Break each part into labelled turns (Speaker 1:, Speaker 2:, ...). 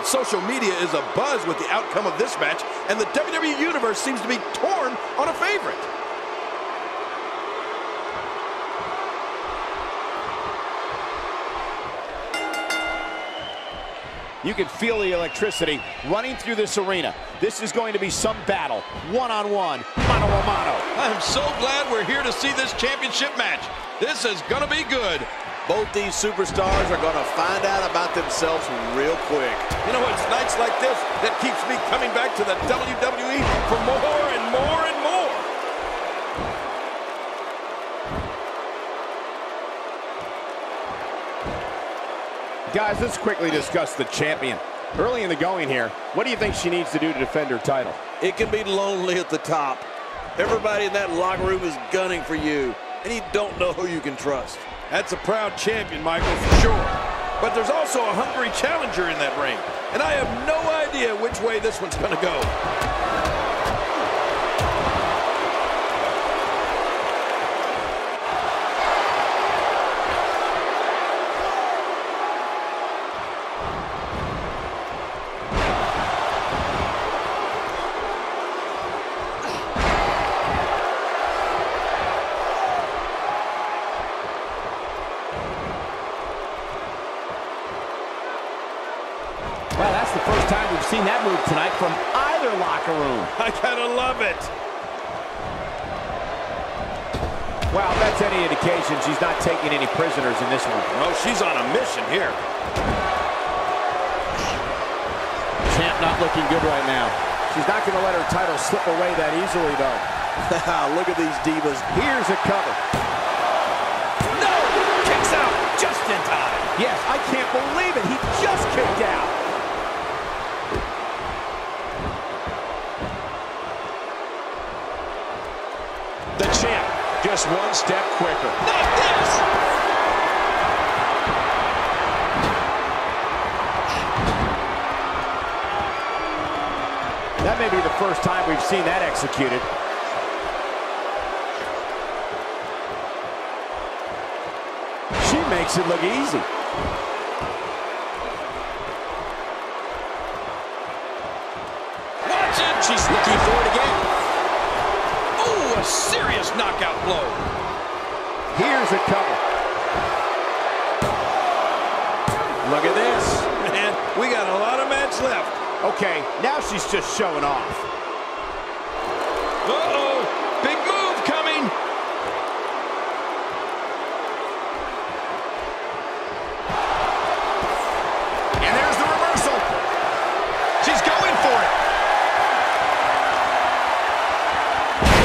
Speaker 1: Man, social media is a buzz with the outcome of this match, and the WWE Universe seems to be torn on a favorite.
Speaker 2: You can feel the electricity running through this arena. This is going to be some battle, one-on-one, mano-a-mano.
Speaker 1: I'm so glad we're here to see this championship match. This is going to be good.
Speaker 3: Both these superstars are going to find out about themselves real quick.
Speaker 1: You know, it's nights like this that keeps me coming back to the WWE for more and more and more.
Speaker 2: Guys, let's quickly discuss the champion. Early in the going here, what do you think she needs to do to defend her title?
Speaker 3: It can be lonely at the top. Everybody in that locker room is gunning for you, and you don't know who you can trust.
Speaker 1: That's a proud champion, Michael, for sure. But there's also a hungry challenger in that ring, and I have no idea which way this one's going to go.
Speaker 2: Seen that move tonight from either locker room.
Speaker 1: I gotta love it.
Speaker 2: Well, if that's any indication, she's not taking any prisoners in this one.
Speaker 1: Well, she's on a mission here.
Speaker 2: Champ not looking good right now. She's not going to let her title slip away that easily, though.
Speaker 3: Look at these divas.
Speaker 2: Here's a cover.
Speaker 1: No! Kicks out just in time.
Speaker 2: Yes, I can't believe it. He just kicked out. The champ, just one step quicker.
Speaker 1: Not this!
Speaker 2: That may be the first time we've seen that executed. She makes it look easy. Look at this.
Speaker 1: Man, we got a lot of match left.
Speaker 2: Okay, now she's just showing off.
Speaker 1: Uh-oh! Big move coming!
Speaker 2: And there's the reversal.
Speaker 1: She's going for it!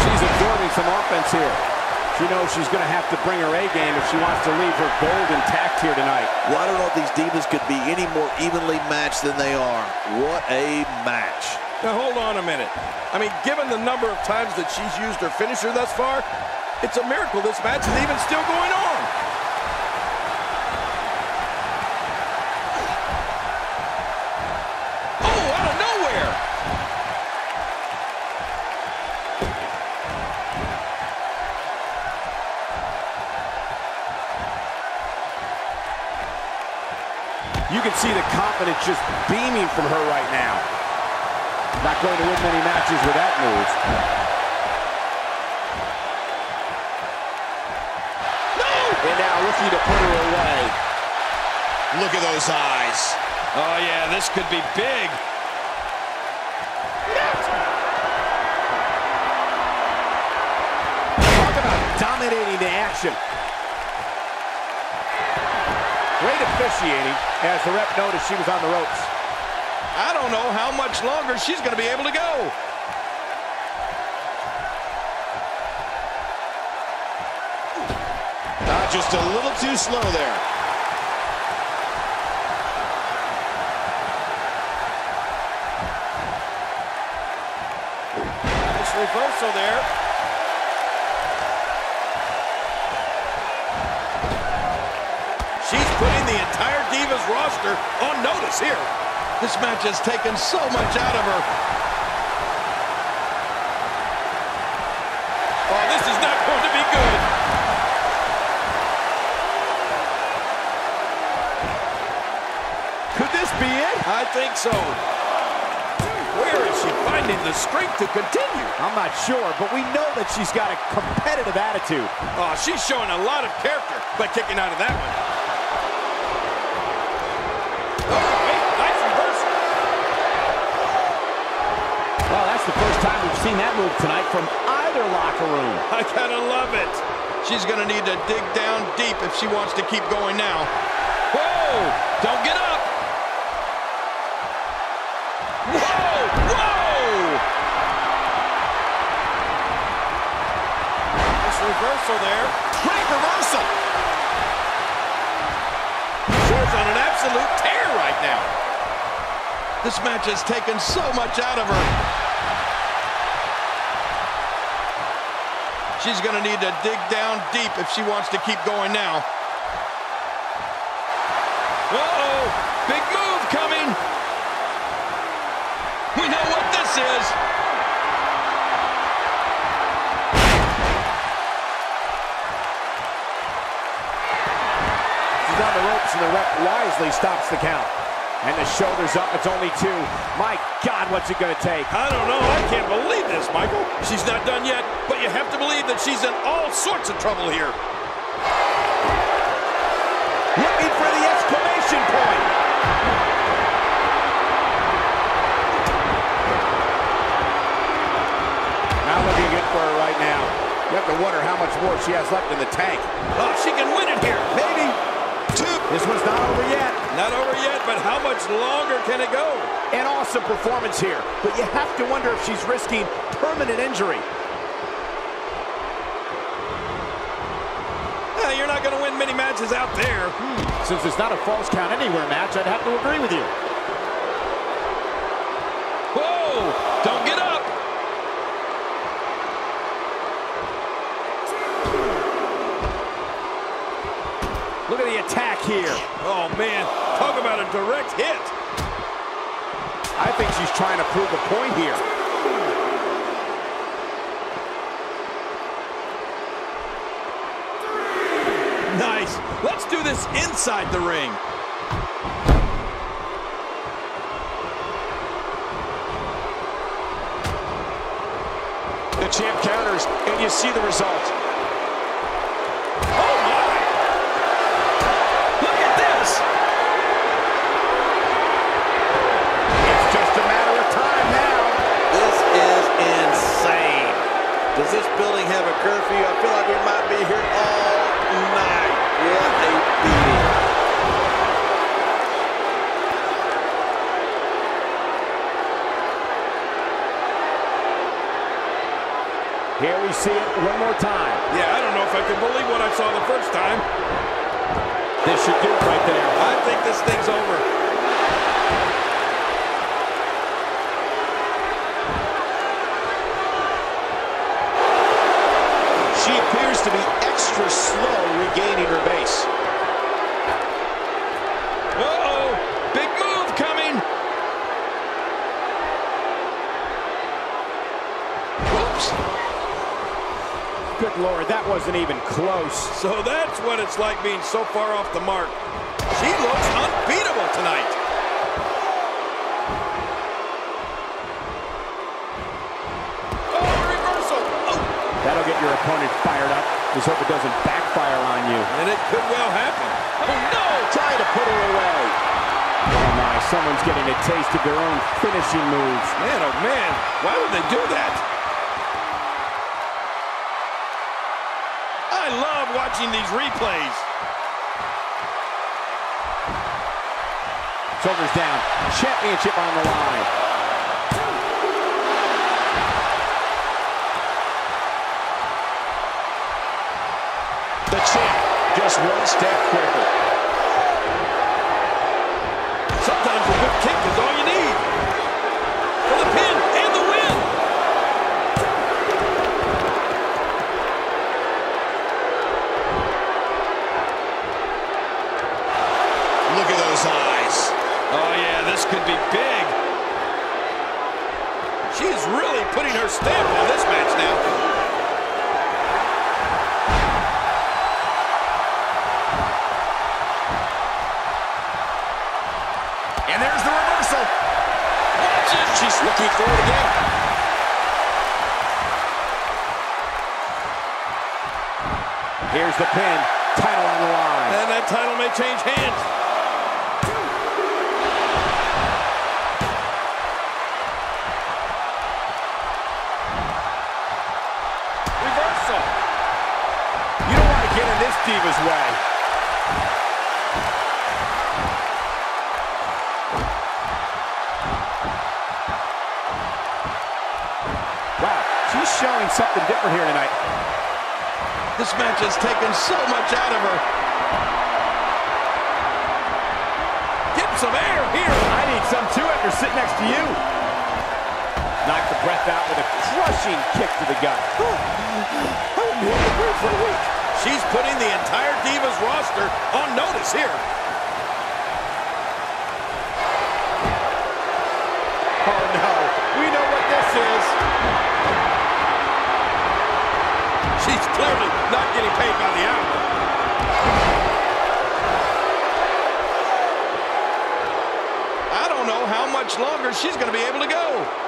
Speaker 2: She's absorbing some offense here. She knows she's going to have to bring her A game if she wants to leave her gold intact here tonight.
Speaker 3: Well, I don't know if these divas could be any more evenly matched than they are. What a match.
Speaker 1: Now, hold on a minute. I mean, given the number of times that she's used her finisher thus far, it's a miracle this match is even still going on.
Speaker 2: You can see the confidence just beaming from her right now. Not going to win many matches with that move. No! And now looking to put her away. Look at those eyes.
Speaker 1: Oh, yeah, this could be big.
Speaker 2: Talk about dominating the action. Great officiating as the rep noticed she was on the ropes.
Speaker 1: I don't know how much longer she's going to be able to go.
Speaker 2: Not just a little too slow there.
Speaker 1: Nice reversal there. She's putting the entire Divas roster on notice here. This match has taken so much out of her. Oh, this is not going to be good.
Speaker 2: Could this be it?
Speaker 1: I think so. Where is she finding the strength to continue?
Speaker 2: I'm not sure, but we know that she's got a competitive attitude.
Speaker 1: Oh, she's showing a lot of character by kicking out of that one. Oh, wait, nice reversal.
Speaker 2: Well, that's the first time we've seen that move tonight from either locker room.
Speaker 1: I gotta love it. She's gonna need to dig down deep if she wants to keep going now. Whoa! Don't get up! Whoa! Whoa! Nice reversal there.
Speaker 2: Great reversal.
Speaker 1: Now. This match has taken so much out of her. She's going to need to dig down deep if she wants to keep going now. Uh-oh! Big move coming! We know what this is!
Speaker 2: She's on the ropes, and the ref wisely stops the count. And the shoulder's up. It's only two. My God, what's it going to take?
Speaker 1: I don't know. I can't believe this, Michael. She's not done yet, but you have to believe that she's in all sorts of trouble here.
Speaker 2: Looking for the exclamation point. Not looking good for her right now. You have to wonder how much more she has left in the tank.
Speaker 1: Oh, she can win it here.
Speaker 2: Maybe.
Speaker 1: Two.
Speaker 2: This one's not over yet.
Speaker 1: Not over yet, but how much longer can it go?
Speaker 2: An awesome performance here, but you have to wonder if she's risking permanent injury.
Speaker 1: Yeah, you're not going to win many matches out there. Hmm.
Speaker 2: Since it's not a falls count anywhere match, I'd have to agree with you.
Speaker 1: Whoa! Don't get up!
Speaker 2: Look at the attack here.
Speaker 1: Oh, man. Talk about a direct hit.
Speaker 2: I think she's trying to prove a point here.
Speaker 1: Nice. Let's do this inside the ring.
Speaker 2: The champ counters, and you see the result. See it one more time.
Speaker 1: Yeah, I don't know if I can believe what I saw the first time.
Speaker 2: This should do it right there.
Speaker 1: I think this thing's over.
Speaker 2: She appears to be extra slow regaining her base.
Speaker 1: Uh-oh! Big move coming! Whoops!
Speaker 2: Good Lord, that wasn't even close.
Speaker 1: So that's what it's like being so far off the mark. She looks unbeatable tonight. Oh, reversal! Oh,
Speaker 2: That'll get your opponent fired up. Just hope it doesn't backfire on you.
Speaker 1: and it could well happen. Oh, no!
Speaker 2: Trying to put her away. Oh my, someone's getting a taste of their own finishing moves.
Speaker 1: Man, oh man, why would they do that? I love watching these replays.
Speaker 2: Shoulders down. Championship on the line. The champ just one step quicker. Eyes.
Speaker 1: Oh yeah, this could be big. She's really putting her stamp on this match now.
Speaker 2: And there's the reversal.
Speaker 3: Watch it. She's looking for it again.
Speaker 2: Here's the pin. Title on the line.
Speaker 1: And that title may change hands.
Speaker 2: Different here tonight.
Speaker 1: This match has taken so much out of her. Get some air here.
Speaker 2: I need some too after sitting next to you. Knocked the breath out with a crushing kick to the gut.
Speaker 1: She's putting the entire Divas roster on notice here. Paid by the hour. I don't know how much longer she's going to be able to go.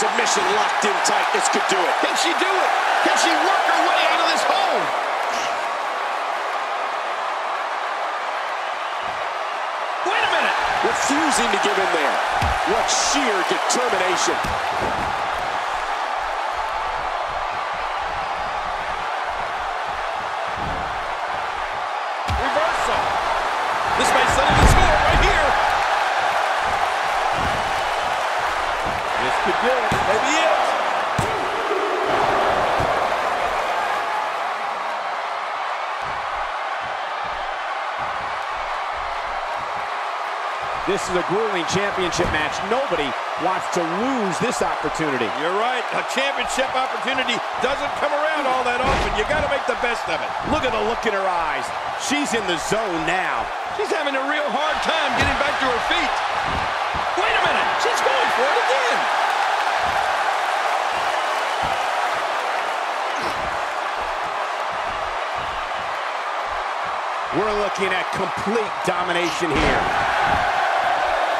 Speaker 3: Submission locked in tight. This could do it.
Speaker 1: Can she do it? Can she work her way out of this hole? Wait a minute.
Speaker 3: Refusing to give in there. What sheer determination.
Speaker 1: This
Speaker 2: could do it.
Speaker 1: Maybe it.
Speaker 2: This is a grueling championship match. Nobody wants to lose this opportunity.
Speaker 1: You're right. A championship opportunity doesn't come around all that often. You got to make the best of it.
Speaker 2: Look at the look in her eyes. She's in the zone now.
Speaker 1: She's having a real hard time getting back to her feet.
Speaker 2: We're looking at complete domination here.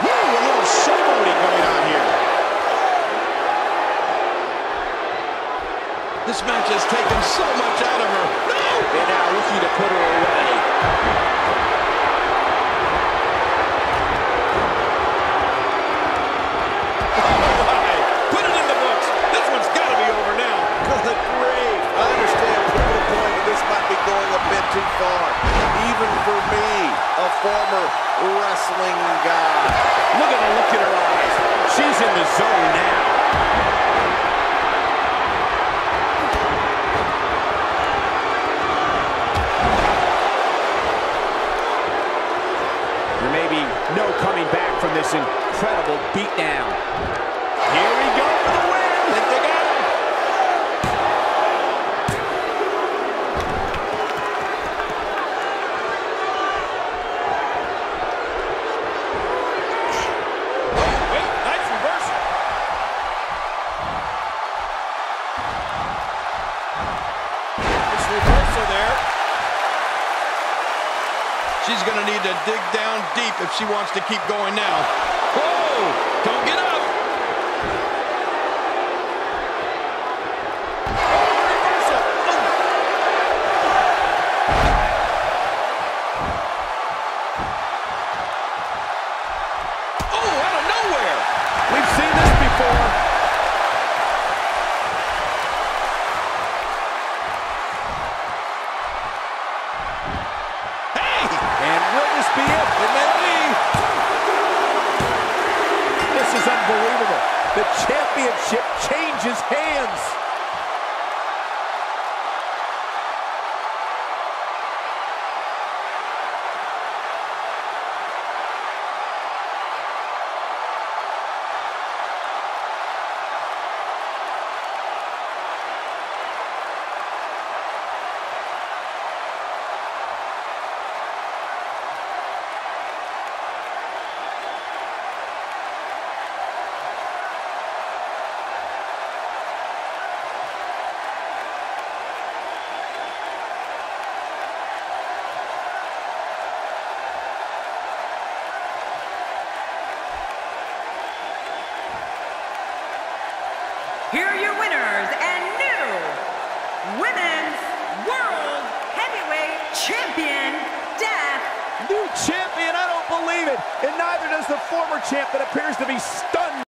Speaker 3: Woo, a little going on here.
Speaker 1: This match has taken so much out of her. No!
Speaker 3: They're now looking to put her away. Wrestling guy.
Speaker 2: Look at the look in her eyes. She's in the zone now.
Speaker 1: If she wants to keep going now. Whoa! Don't get up!
Speaker 2: The championship changes hands.
Speaker 4: Here are your winners and new Women's World Heavyweight Champion, Death
Speaker 2: New champion, I don't believe it. And neither does the former champ that appears to be stunned.